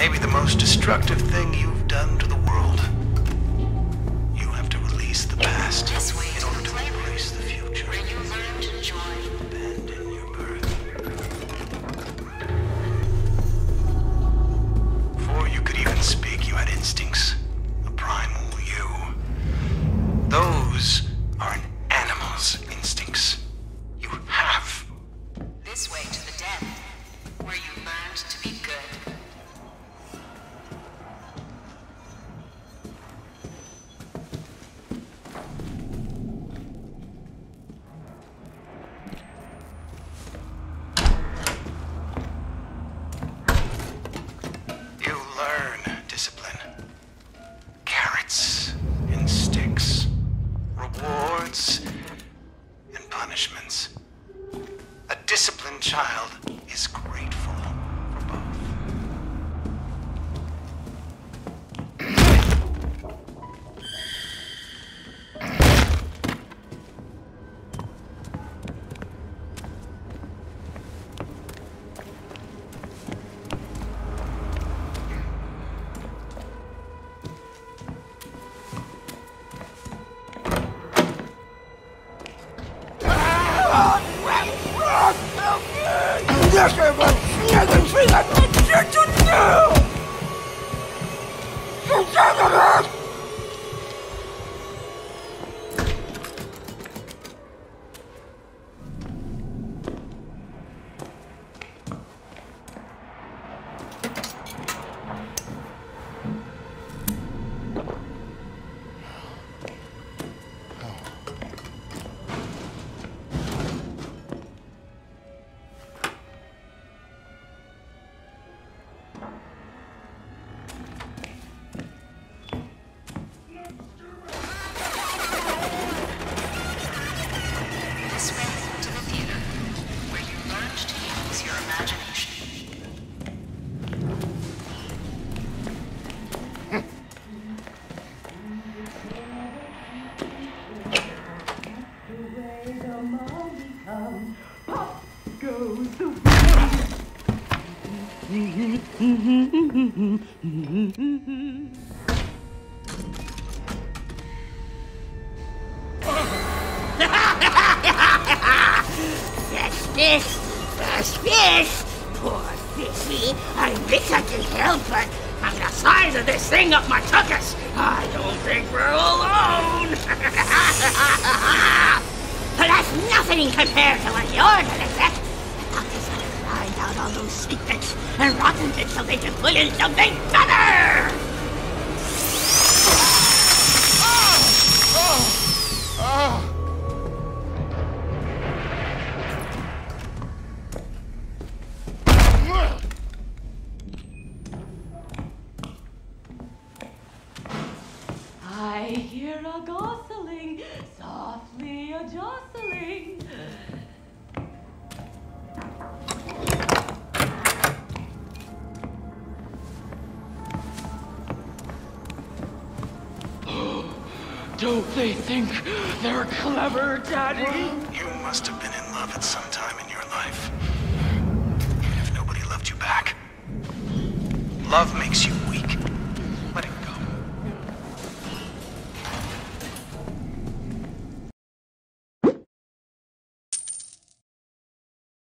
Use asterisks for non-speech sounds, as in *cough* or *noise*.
Maybe the most destructive thing you've done to the world. You have to release the past 내가 신약을 생각해 주겠다! 이자들아! To the theater, where you learned to use your imagination. *laughs* Mm-hmm. Mm-hmm. Mm-hmm. That's fish! That's fish! Poor fishy! I wish I could help, but I'm the size of this thing up my tuckus! I don't think we're alone! *laughs* but that's nothing compared to what you're gonna get! The tuckus out all those secrets and rotten it so they can put in something better! Don't they think they're clever, Daddy? You must have been in love at some time in your life. Even if nobody loved you back. Love makes you